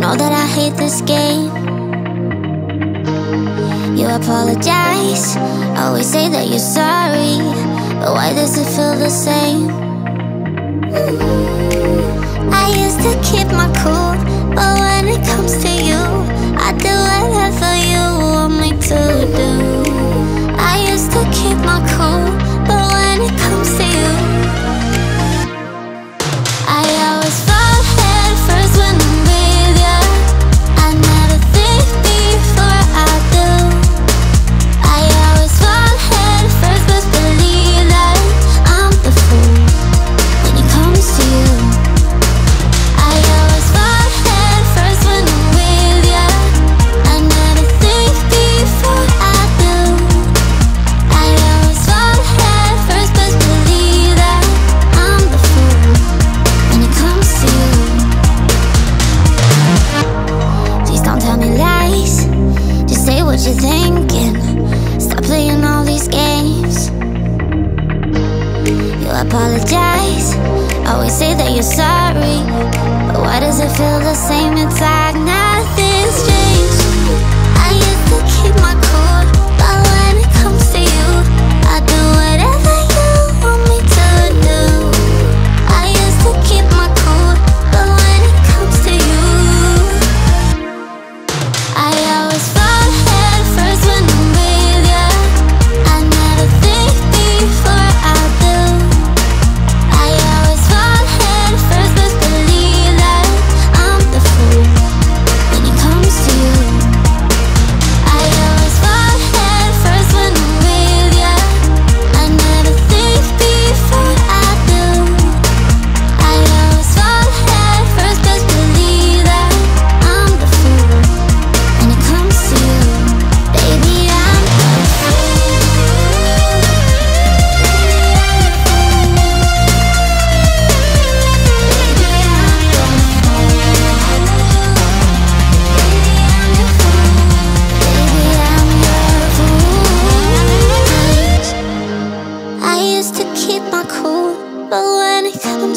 know that I hate this game. You apologize, always say that you're sorry, but why does it feel the same? I used to keep my cool. overthinking Stop playing all these games. You apologize. Always say that you're sorry. But why does it feel the same inside?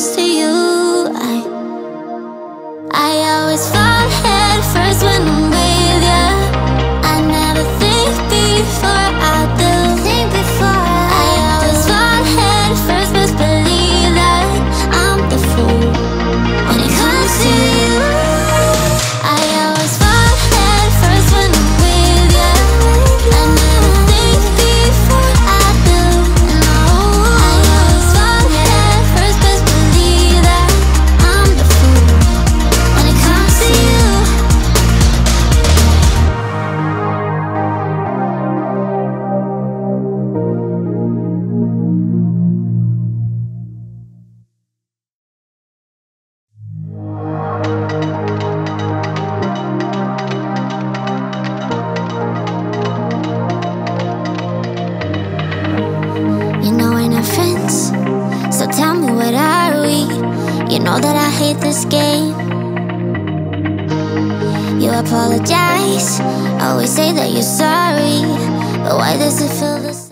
close to you. know that I hate this game. You apologize, always say that you're sorry, but why does it feel the same?